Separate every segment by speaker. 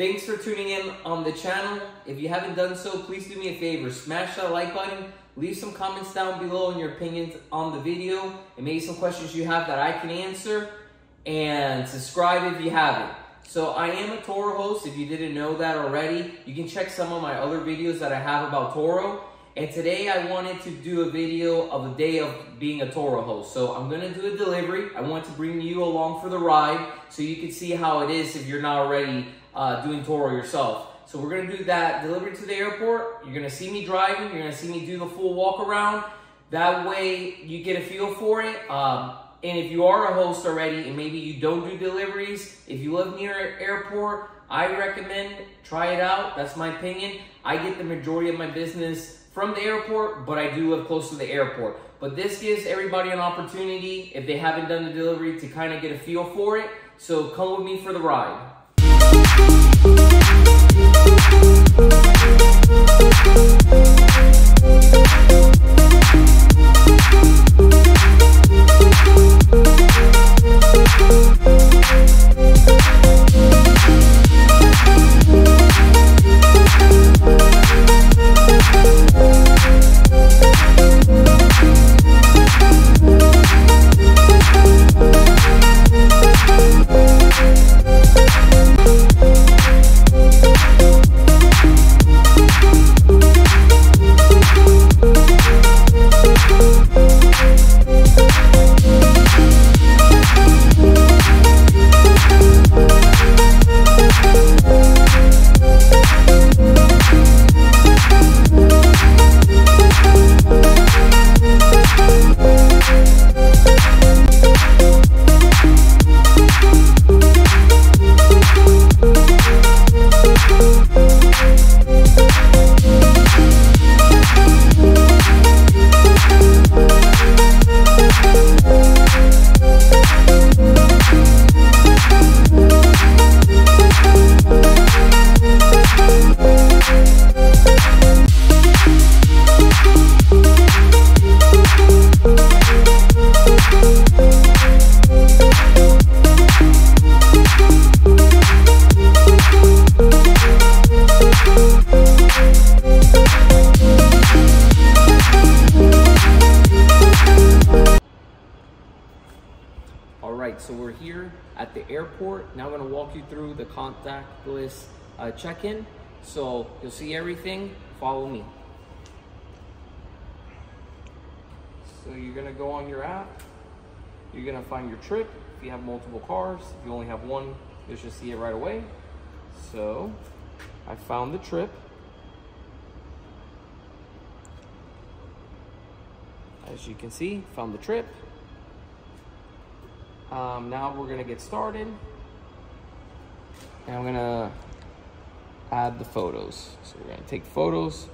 Speaker 1: Thanks for tuning in on the channel. If you haven't done so, please do me a favor. Smash that like button. Leave some comments down below on your opinions on the video and maybe some questions you have that I can answer. And subscribe if you haven't. So I am a Turo host, if you didn't know that already. You can check some of my other videos that I have about Turo. And today I wanted to do a video of a day of being a Turo host. So I'm gonna do a delivery. I want to bring you along for the ride so you can see how it is if you're not already uh, doing Turo yourself. So we're gonna do that delivery to the airport. You're gonna see me driving. You're gonna see me do the full walk around. That way you get a feel for it. Um, and if you are a host already and maybe you don't do deliveries, if you live near an airport, I recommend try it out. That's my opinion. I get the majority of my business from the airport, but I do live close to the airport. But this gives everybody an opportunity, if they haven't done the delivery, to kind of get a feel for it. So come with me for the ride. All so we're here at the airport. Now I'm gonna walk you through the contactless uh, check-in. So you'll see everything, follow me. So you're gonna go on your app, you're gonna find your trip. If you have multiple cars, if you only have one, you'll just see it right away. So I found the trip. As you can see, found the trip. Um, now we're gonna get started. And I'm gonna add the photos. So we're gonna take photos.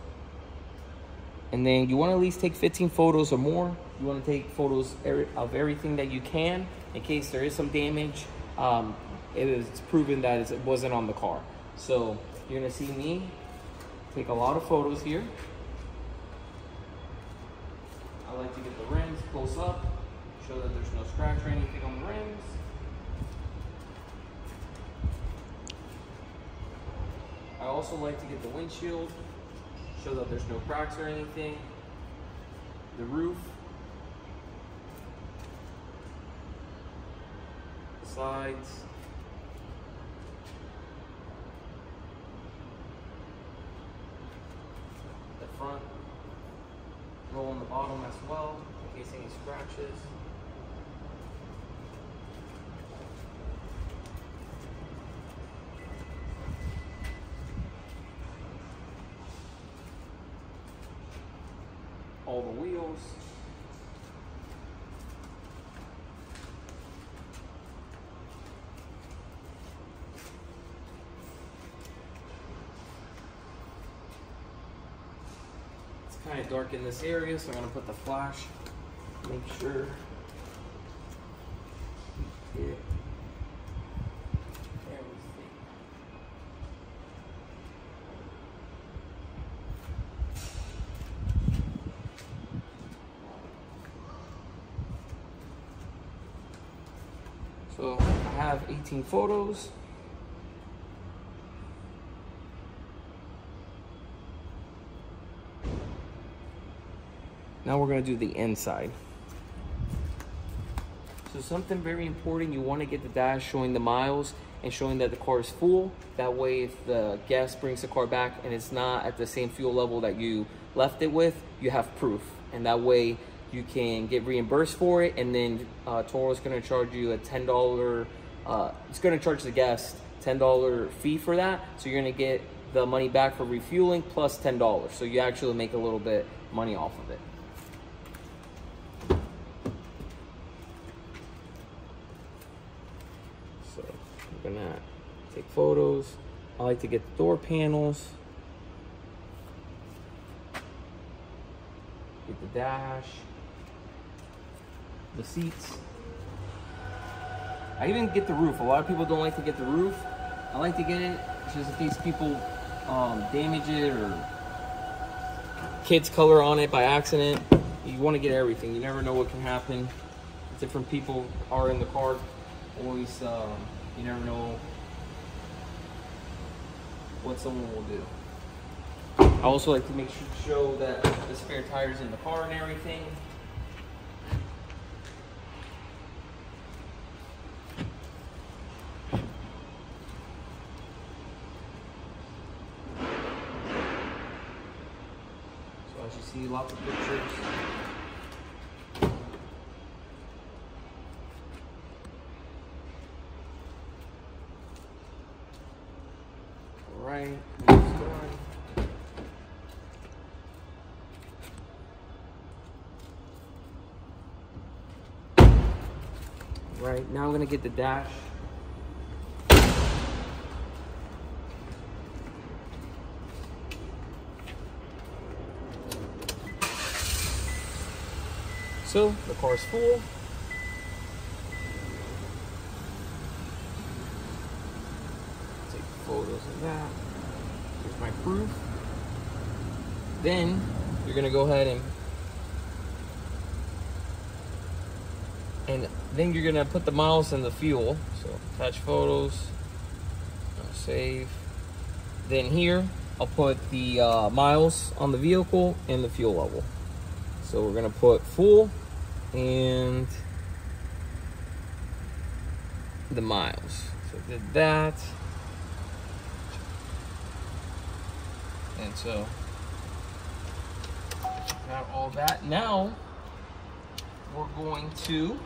Speaker 1: And then you wanna at least take 15 photos or more. You wanna take photos of everything that you can in case there is some damage. Um, it is proven that it wasn't on the car. So you're gonna see me take a lot of photos here. I like to get the rims close up show that there's no scratch or anything on the rims. I also like to get the windshield, show that there's no cracks or anything. The roof. The sides. The front. Roll on the bottom as well, in case any scratches. All the wheels. It's kind of dark in this area, so I'm gonna put the flash, make sure. So I have 18 photos. Now we're gonna do the inside. So something very important, you wanna get the dash showing the miles and showing that the car is full. That way if the guest brings the car back and it's not at the same fuel level that you left it with, you have proof. And that way you can get reimbursed for it. And then uh, Turo's gonna charge you a $10, uh, it's gonna charge the guest $10 fee for that. So you're gonna get the money back for refueling plus $10. So you actually make a little bit money off of it. So I'm gonna take photos. I like to get the door panels. Get the dash. The seats. I even get the roof. A lot of people don't like to get the roof. I like to get it just in case people um, damage it or kids color on it by accident. You want to get everything. You never know what can happen. Different people are in the car. Always, um, you never know what someone will do. I also like to make sure to show that the spare tires in the car and everything. See, lots of pictures. Right, now I'm gonna get the dash. So, the car is full. Take photos of that. Here's my proof. Then, you're gonna go ahead and and then you're gonna put the miles in the fuel. So attach photos, save. Then here, I'll put the uh, miles on the vehicle and the fuel level. So we're gonna put full and the miles. So did that. And so got all that. Now we're going to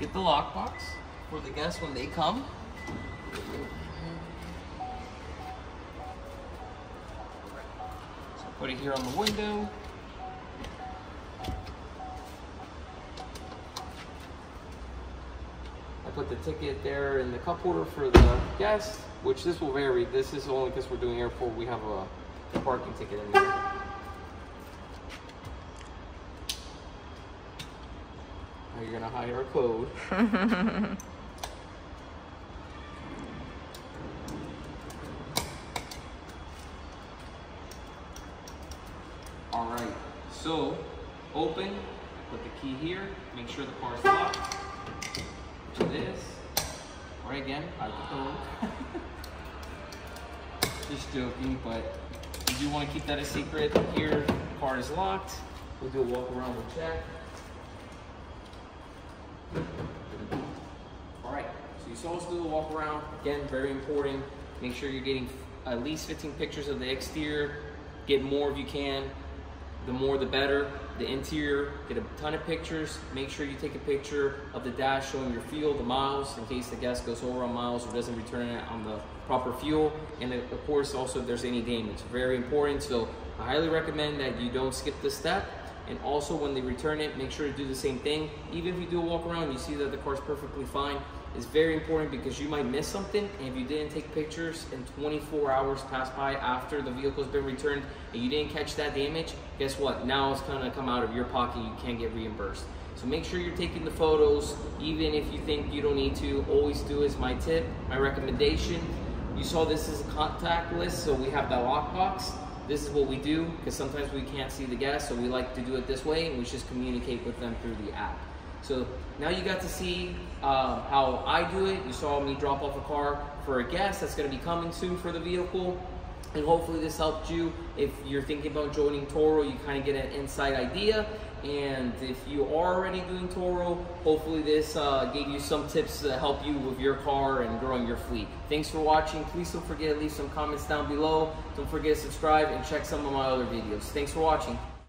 Speaker 1: get the lockbox for the guests when they come. So put it here on the window. Put the ticket there in the cup holder for the guest, which this will vary. This is only because we're doing airport. We have a parking ticket in there. Now you're gonna hide our code. All right, so open, put the key here, make sure the car's locked. Again, I the Just joking, but you do want to keep that a secret. Here, car is locked. We'll do a walk around, we'll check. All right, so you saw us do the walk around. Again, very important. Make sure you're getting at least 15 pictures of the exterior. Get more if you can. The more, the better. The interior, get a ton of pictures. Make sure you take a picture of the dash showing your fuel, the miles, in case the guest goes over on miles or doesn't return it on the proper fuel. And uh, of course, also if there's any damage. It's very important. So I highly recommend that you don't skip this step. And also when they return it, make sure to do the same thing. Even if you do a walk around, you see that the car's perfectly fine. It's very important because you might miss something and if you didn't take pictures and 24 hours pass by after the vehicle's been returned and you didn't catch that damage, guess what? Now it's gonna come out of your pocket, you can't get reimbursed. So make sure you're taking the photos, even if you think you don't need to, always do as my tip, my recommendation. You saw this is a contactless, so we have the lockbox. This is what we do, because sometimes we can't see the guests, so we like to do it this way, and we just communicate with them through the app. So now you got to see uh, how I do it. You saw me drop off a car for a guest that's going to be coming soon for the vehicle. And hopefully this helped you. If you're thinking about joining Turo, you kind of get an inside idea. And if you are already doing Turo, hopefully this uh, gave you some tips to help you with your car and growing your fleet. Thanks for watching. Please don't forget to leave some comments down below. Don't forget to subscribe and check some of my other videos. Thanks for watching.